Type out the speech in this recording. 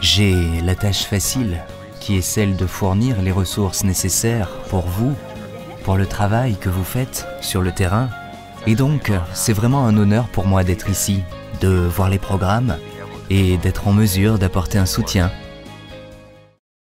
J'ai la tâche facile, qui est celle de fournir les ressources nécessaires pour vous, pour le travail que vous faites sur le terrain. Et donc, c'est vraiment un honneur pour moi d'être ici, de voir les programmes et d'être en mesure d'apporter un soutien